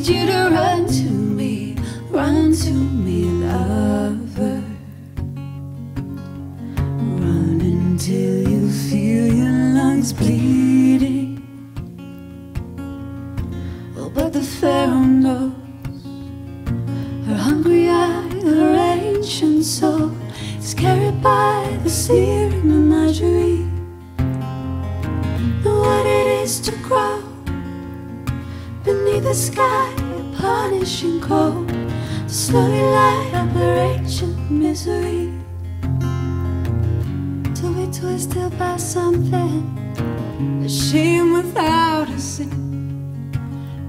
need you to run to me, run to me, lover. Run until you feel your lungs bleeding. Oh, but the Pharaoh knows her hungry eye, her ancient soul is carried by the searing imagery. Know what it is to beneath the sky, a punishing cold. Slowly light up her ancient misery. To be twisted by something, a shame without a sin.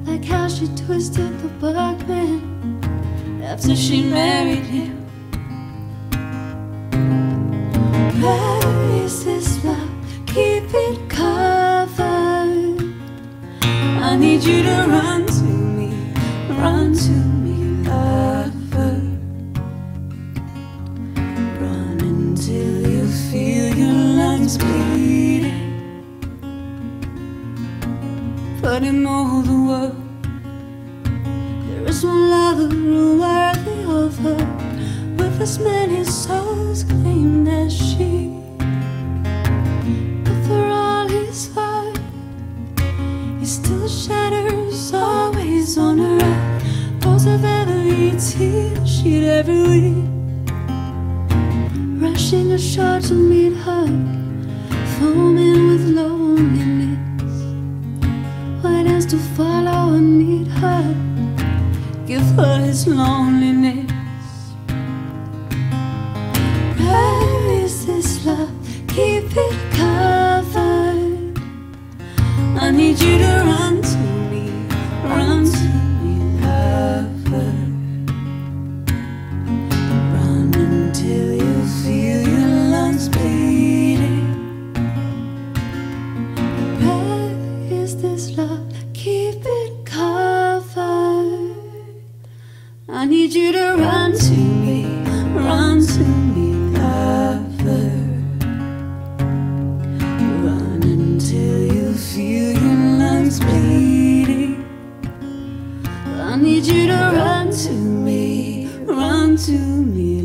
Like how she twisted the Bergman after she married him. Where is this love? Keep it covered. I need you to run to me, lover. Run until you feel your lungs bleeding. But in all the world, there is one lover worthy of her, with as many souls claimed as she. But for all his heart, he still shatters of every tear she'd ever weep. Rushing ashore to meet her, foaming with loneliness. White hands to follow and meet her, give her his loneliness. Is? Keep it covered. I need you to run to me, run to me, lover. Run until you feel your lungs bleeding. I need you to run to me, run to me,